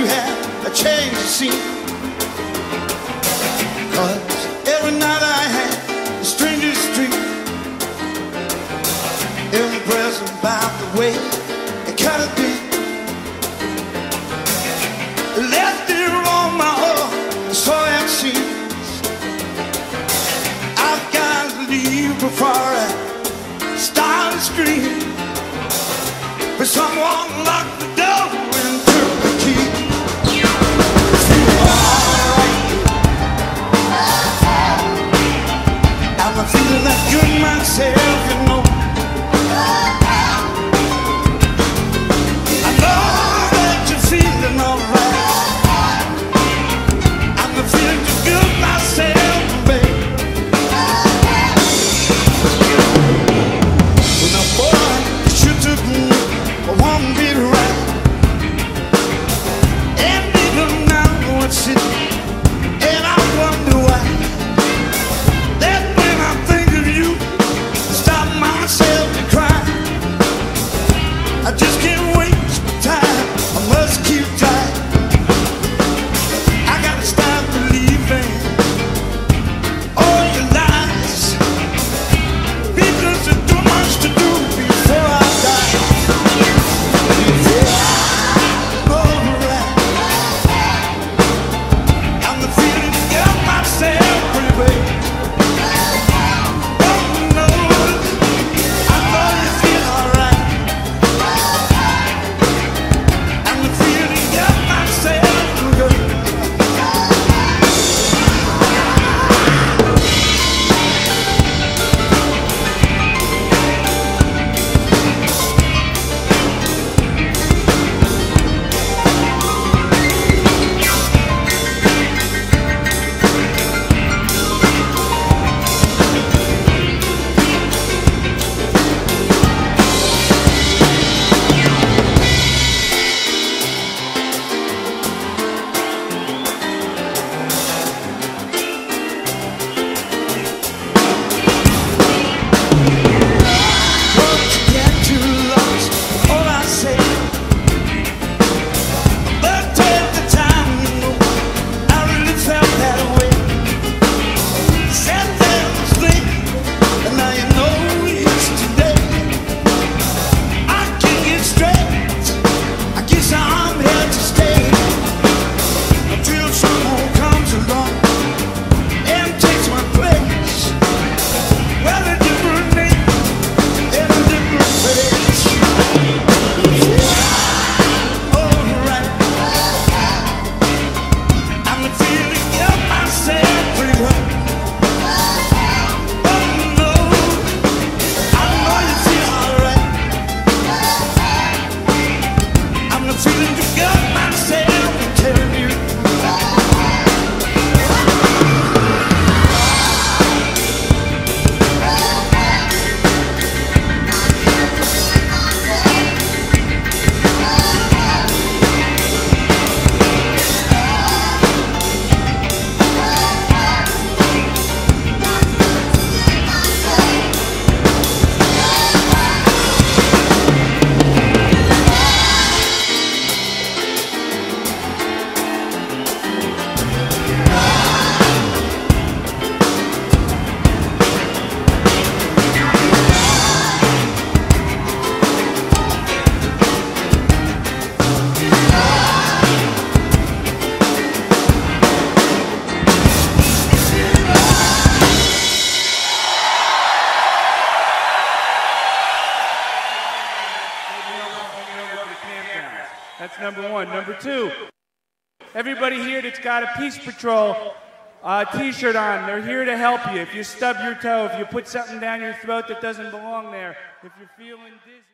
you have a change of scene. Cause every night I have a stranger's dream. Impressed by the way it kind of be Left here on my own, so it seems. I've got to leave before I start to scream. But someone like... feeling that good myself. number one. Number two, everybody here that's got a Peace Patrol uh, t-shirt on, they're here to help you. If you stub your toe, if you put something down your throat that doesn't belong there, if you're feeling dizzy.